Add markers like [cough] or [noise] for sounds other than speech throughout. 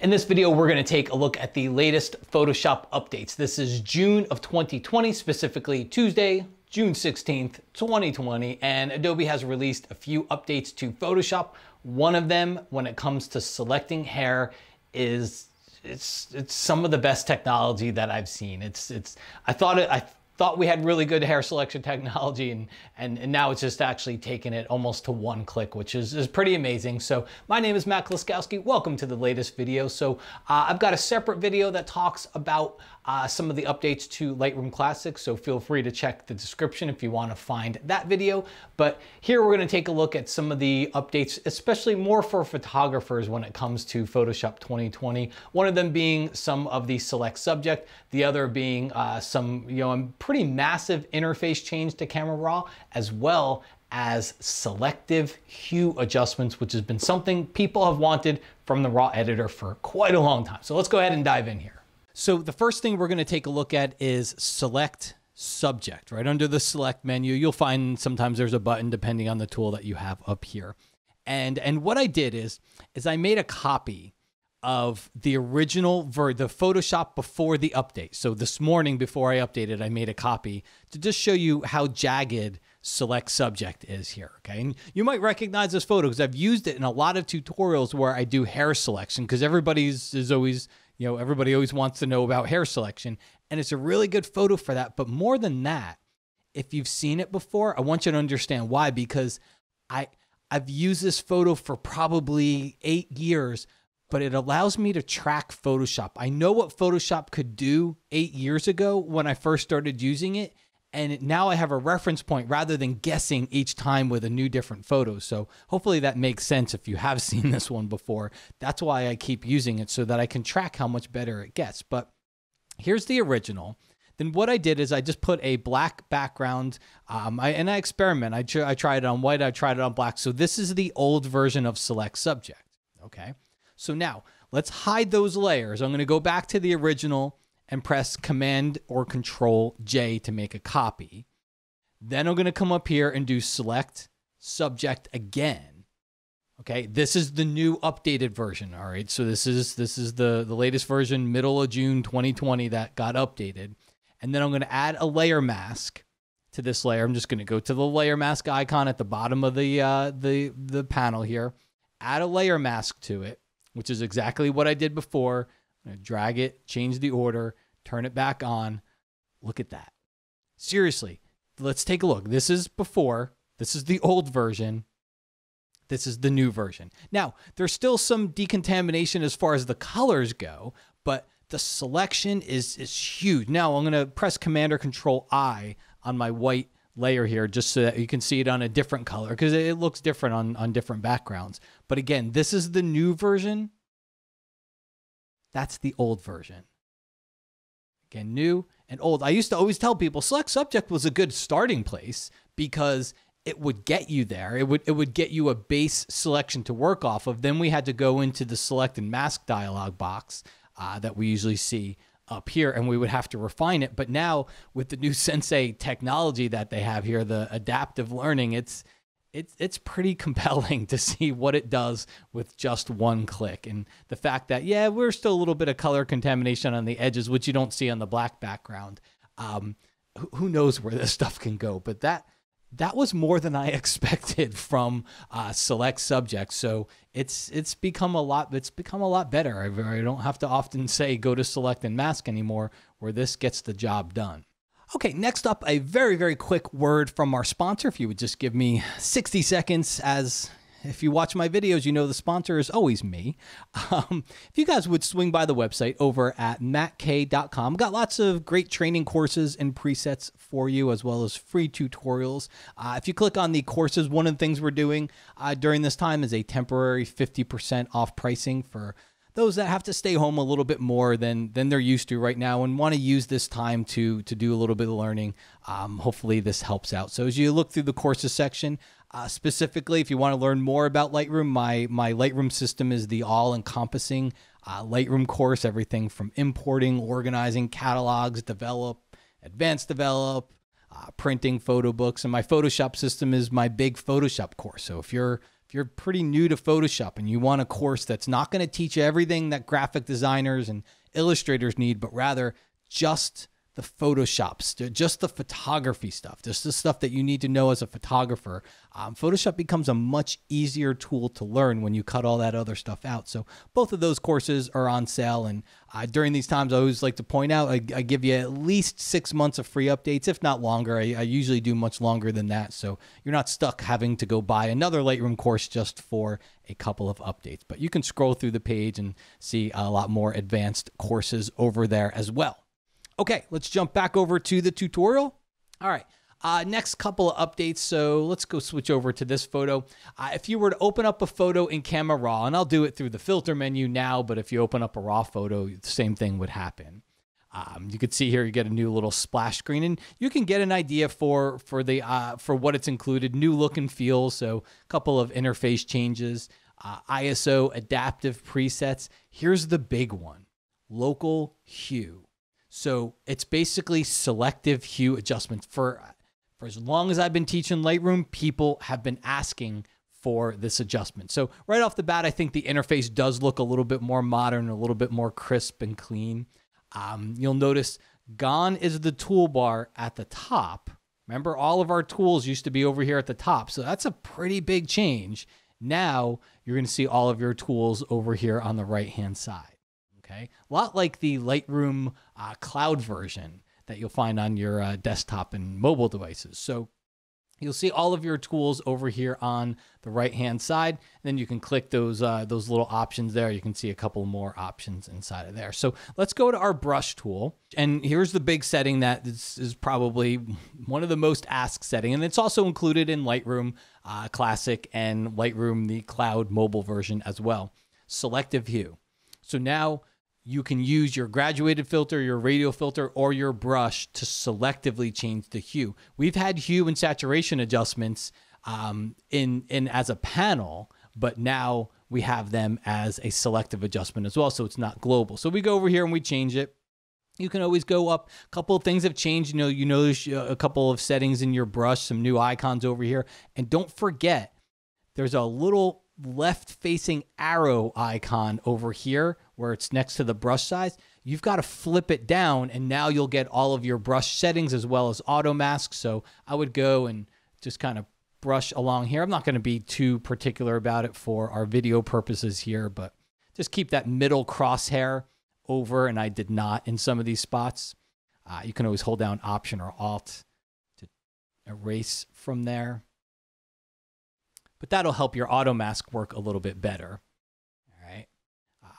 In this video, we're gonna take a look at the latest Photoshop updates. This is June of 2020, specifically Tuesday, June 16th, 2020, and Adobe has released a few updates to Photoshop. One of them, when it comes to selecting hair, is it's it's some of the best technology that I've seen. It's it's I thought it I thought we had really good hair selection technology and, and, and now it's just actually taken it almost to one click, which is, is pretty amazing. So my name is Matt Kloskowski. Welcome to the latest video. So uh, I've got a separate video that talks about uh, some of the updates to Lightroom Classic. So feel free to check the description if you want to find that video. But here we're going to take a look at some of the updates, especially more for photographers when it comes to Photoshop 2020. One of them being some of the select subject, the other being uh, some, you know, pretty massive interface change to Camera Raw, as well as selective hue adjustments, which has been something people have wanted from the Raw editor for quite a long time. So let's go ahead and dive in here. So the first thing we're going to take a look at is select subject, right? Under the select menu, you'll find sometimes there's a button depending on the tool that you have up here. And and what I did is is I made a copy of the original ver the Photoshop before the update. So this morning before I updated, I made a copy to just show you how jagged select subject is here. Okay. And you might recognize this photo because I've used it in a lot of tutorials where I do hair selection because everybody's is always, you know, everybody always wants to know about hair selection. And it's a really good photo for that. But more than that, if you've seen it before, I want you to understand why, because I I've used this photo for probably eight years but it allows me to track Photoshop. I know what Photoshop could do eight years ago when I first started using it. And now I have a reference point rather than guessing each time with a new different photo. So hopefully that makes sense if you have [laughs] seen this one before. That's why I keep using it so that I can track how much better it gets. But here's the original. Then what I did is I just put a black background, um, I, and I experiment. I, I tried it on white, I tried it on black. So this is the old version of select subject. Okay. So now let's hide those layers. I'm going to go back to the original and press Command or Control J to make a copy. Then I'm going to come up here and do select subject again. Okay, this is the new updated version. All right, so this is this is the the latest version, middle of June 2020 that got updated. And then I'm going to add a layer mask to this layer. I'm just going to go to the layer mask icon at the bottom of the uh, the the panel here. Add a layer mask to it which is exactly what I did before. Drag it, change the order, turn it back on. Look at that. Seriously, let's take a look. This is before, this is the old version. This is the new version. Now, there's still some decontamination as far as the colors go, but the selection is, is huge. Now, I'm going to press Command or Control I on my white layer here just so that you can see it on a different color because it looks different on, on different backgrounds. But again, this is the new version. That's the old version. Again, new and old. I used to always tell people select subject was a good starting place because it would get you there. It would it would get you a base selection to work off of. Then we had to go into the select and mask dialog box uh, that we usually see up here and we would have to refine it. But now with the new [laughs] Sensei technology that they have here, the adaptive learning, it's it's it's pretty [laughs] compelling to see what it does with just one click. And the fact that, yeah, we're still a little bit of color contamination on the edges, which you don't see on the black background. Um, who knows where this [laughs] stuff can go? But that that was more than I [laughs] expected from uh, select subjects. So it's it's become a lot. It's become a lot better. I, I don't have to often say go to select and mask anymore, where this gets the job done. Okay, next up, a very, very quick word from our sponsor. If you would just give me 60 seconds as if you watch my videos, you know the sponsor is always me. [laughs] Um, if you guys would swing by the website over at mattk.com, got lots of great training courses and presets for you, as well as free tutorials. Uh, if you click on the courses, one of the things we're doing uh, during this time is a temporary 50% off pricing for those that have to stay home a little bit more than than they're used to right now and want to use this time to to do a little bit of learning. Um, hopefully, this helps out. So as you look through the courses section, uh, specifically, if you want to learn more about Lightroom, my my Lightroom system is the all-encompassing uh, Lightroom course. Everything from importing, organizing catalogs, develop, advanced develop, uh, printing photo books, and my Photoshop system is my big Photoshop course. So if you're if you're pretty new to Photoshop and you want a course that's not going to teach you everything that graphic designers and illustrators need, but rather just the Photoshops, just the photography stuff, just the stuff that you need to know as a photographer. Um, Photoshop becomes a much easier tool to learn when you cut all that other stuff out. So both of those courses are on sale. And uh, during these times, I always like to point out I, I, give you at least six months of free updates, if not longer. I, I usually do much longer than that. So you're not stuck having to go buy another Lightroom course just for a couple of updates. But you can scroll through the page and see a lot more advanced courses over there as well. Okay, let's jump back over to the tutorial. All right. Uh, next couple of updates. So let's go switch over to this photo. Uh, if you were to open up a photo in Camera Raw, and I'll do it through the filter menu now, but if you open up a raw photo, the same thing would happen. Um, you can see here you get a new little splash screen, and you can get an idea for for the uh, for what it's included. New look and feel, so a couple of interface changes, uh, ISO adaptive presets. Here's the big one: local hue. So it's basically selective hue adjustments. For, for as long as I've been teaching Lightroom, people have been asking for this adjustment. So right off the bat, I think the interface does look a little bit more modern, a little bit more crisp and clean. Um, you'll notice gone is the toolbar at the top. Remember, all of our tools used to be over here at the top. So that's a pretty big change. Now you're going to see all of your tools over here on the right hand side. Okay, a lot like the Lightroom uh, cloud version that you'll find on your uh, desktop and mobile devices. So you'll see all of your tools over here on the right hand side. And then you can click those uh, those little options there. You can see a couple more options inside of there. So let's go to our brush tool. And here's the big setting that is, is probably one of the most asked setting. And it's also included in Lightroom uh, Classic and Lightroom, the cloud mobile version as well. Selective hue. So now you can use your graduated filter, your radial filter, or your brush to selectively change the hue. We've had hue and saturation adjustments um, in, in as a panel, but now we have them as a selective adjustment as well, so it's not global. So we go over here and we change it. You can always go up. A couple of things have changed. You know, you notice uh, a couple of settings in your brush, some new icons over here, and don't forget there's a little left facing arrow icon over here where it's next to the brush size, you've got to flip it down and now you'll get all of your brush settings as well as auto mask. So I would go and just kind of brush along here. I'm not going to be too particular about it for our video purposes here, but just keep that middle crosshair over. And I did not in some of these spots. Uh, you can always hold down Option or Alt to erase from there but that'll help your auto mask work a little bit better. All right.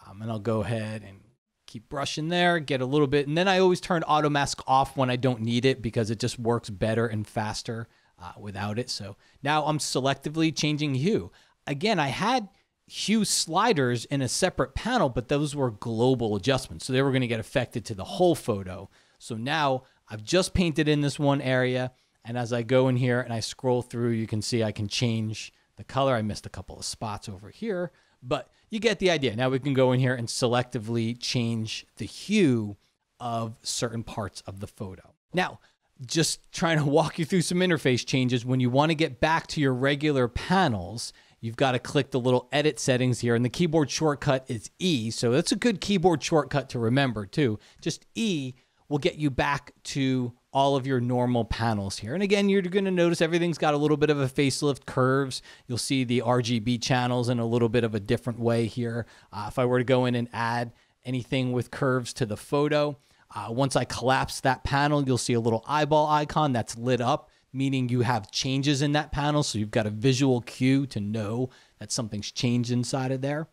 Um, and I'll go ahead and keep brushing there, get a little bit. And then I always turn auto mask off when I don't need it because it just works better and faster uh, without it. So now I'm selectively changing hue. Again, I had hue sliders in a separate panel, but those were global adjustments. So they were going to get affected to the whole photo. So now I've just painted in this one area. And as I go in here and I scroll through, you can see I can change the color. I missed a couple of spots over here, but you get the idea. Now we can go in here and selectively change the hue of certain parts of the photo. Now, just trying to [laughs] walk you through some interface changes. When you want to get back to your regular panels, you've got to click the little edit settings here, and the keyboard shortcut is E. So that's a good keyboard shortcut to remember, too. Just E will get you back to all of your normal panels here. And again, you're going to notice everything's got a little bit of a facelift curves. You'll see the RGB channels in a little bit of a different way here. Uh, if I were to go in and add anything with curves to the photo, uh, once I collapse that panel, you'll see a little eyeball icon that's lit up, meaning you have changes in that panel. So you've got a visual cue to know that something's changed inside of there.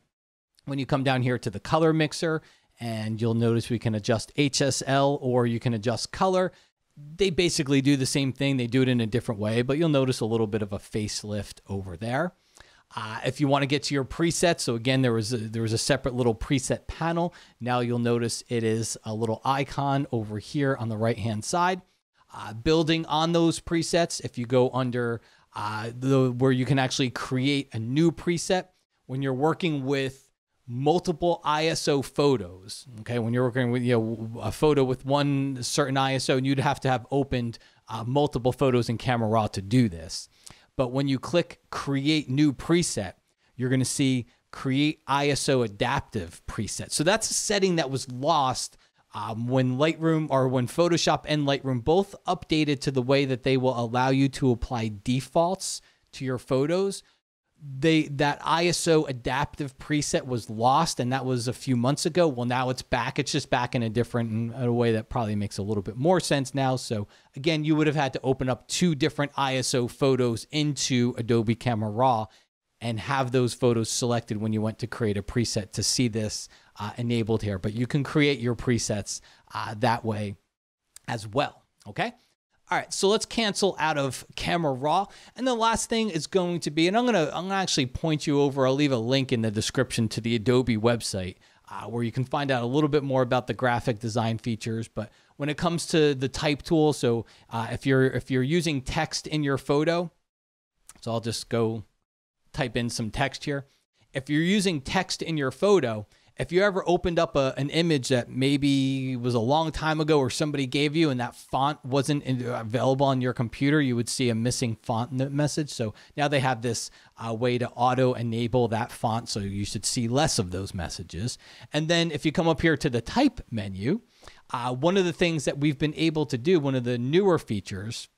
When you come down here to the color mixer, and you'll notice we can adjust HSL or you can adjust color they basically do the same thing. They do it in a different way, but you'll notice a little bit of a facelift over there. Uh, if you want to get to your presets, so again, there was a, there was a separate little preset panel. Now you'll notice it is a little icon over here on the right hand side. Uh, building on those presets, if you go under uh, the where you can actually create a new preset when you're working with multiple ISO photos. Okay, when you're working with you know a photo with one certain ISO, and you'd have to have opened uh, multiple photos in Camera Raw to do this. But when you click create new preset, you're going to see create ISO adaptive preset. So that's a setting that was lost um, when Lightroom or when Photoshop and Lightroom both updated to the way that they will allow you to apply defaults to your photos they that ISO adaptive preset was lost and that was a few months ago. Well, now it's back. It's just back in a different in a way that probably makes a little bit more sense now. So again, you would have had to open up two different ISO photos into Adobe Camera Raw and have those photos selected when you went to create a preset to see this uh, enabled here. But you can create your presets uh, that way as well. Okay. All right, so let's cancel out of Camera Raw. And the last thing is going to be, and I'm gonna I'm gonna actually point you over. I'll leave a link in the description to the Adobe website uh, where you can find out a little bit more about the graphic design features. But when it comes to the type tool, so uh, if you're if you're using text in your photo, so I'll just go type in some text here. If you're using text in your photo, if you ever opened up a, an image that maybe was a long time ago or somebody gave you and that font wasn't available on your computer, you would see a missing font message. So now they have this uh, way to auto enable that font. So you should see less of those messages. And then if you come up here to the type menu, uh, one of the things that we've been able to do, one of the newer features,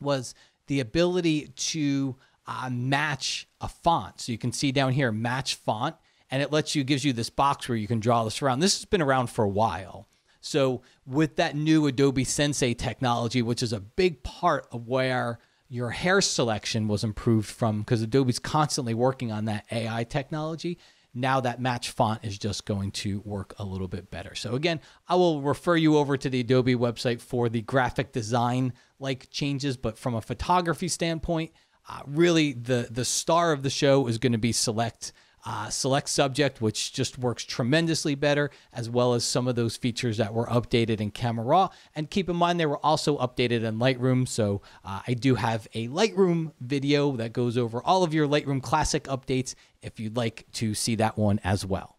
was the ability to uh, match a font. So you can see down here, match font and it lets you gives you this box where you can draw this around. This has been around for a while. So with that new Adobe Sensei technology, which is a big part of where your hair selection was improved from because Adobe's constantly working on that AI technology. Now that match font is just going to work a little bit better. So again, I will refer you over to the Adobe website for the graphic design like changes, but from a photography standpoint, uh, really the the star of the show is going to be select uh, select subject, which just works tremendously better, as well as some of those features that were updated in Camera Raw. And keep in mind, they were also updated in Lightroom. So uh, I do have a Lightroom video that goes over all of your Lightroom Classic updates if you'd like to see that one as well.